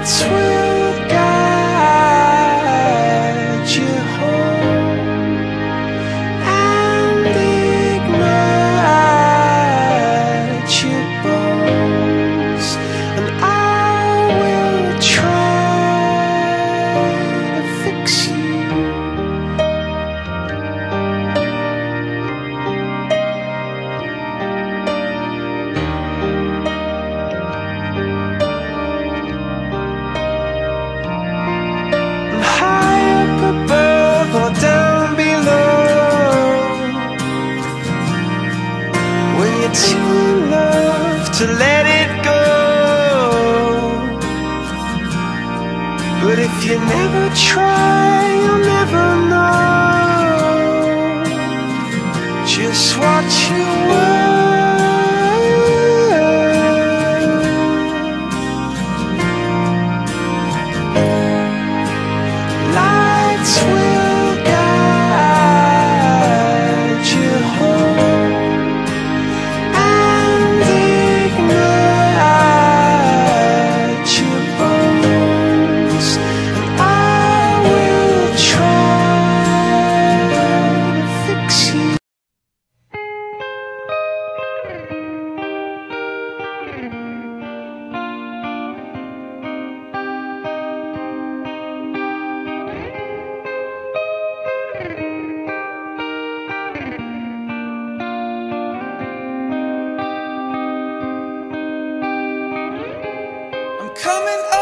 Lights But if you never try, you'll never know. Just what you coming up.